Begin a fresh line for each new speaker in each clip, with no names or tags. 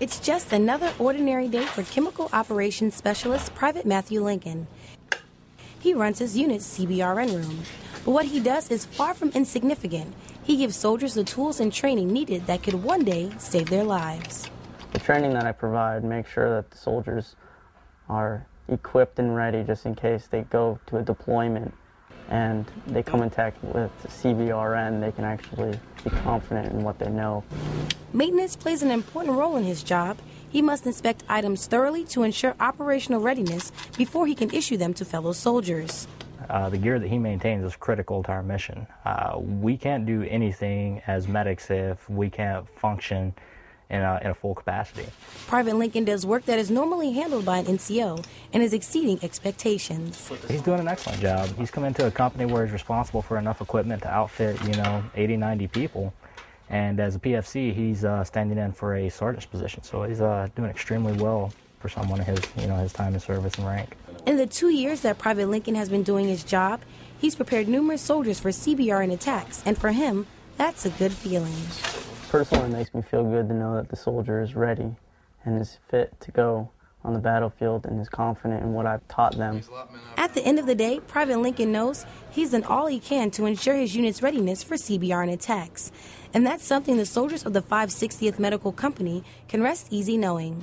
It's just another ordinary day for Chemical Operations Specialist Private Matthew Lincoln. He runs his unit's CBRN room. But what he does is far from insignificant. He gives soldiers the tools and training needed that could one day save their lives.
The training that I provide makes sure that the soldiers are equipped and ready just in case they go to a deployment and they come in contact with CBRN, they can actually be confident in what they know.
Maintenance plays an important role in his job. He must inspect items thoroughly to ensure operational readiness before he can issue them to fellow soldiers.
Uh, the gear that he maintains is critical to our mission. Uh, we can't do anything as medics if we can't function in a, in a full capacity.
Private Lincoln does work that is normally handled by an NCO and is exceeding expectations.
He's doing an excellent job. He's come into a company where he's responsible for enough equipment to outfit, you know, 80, 90 people. And as a PFC, he's uh, standing in for a sergeant's position. So he's uh, doing extremely well for someone in his, you know, his time in service and rank.
In the two years that Private Lincoln has been doing his job, he's prepared numerous soldiers for CBRN attacks, and for him, that's a good feeling
personally, makes me feel good to know that the soldier is ready and is fit to go on the battlefield and is confident in what I've taught them.
At the end of the day, Private Lincoln knows he's done all he can to ensure his unit's readiness for CBRN attacks. And that's something the soldiers of the 560th Medical Company can rest easy knowing.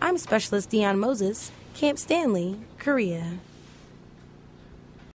I'm Specialist Dion Moses, Camp Stanley, Korea.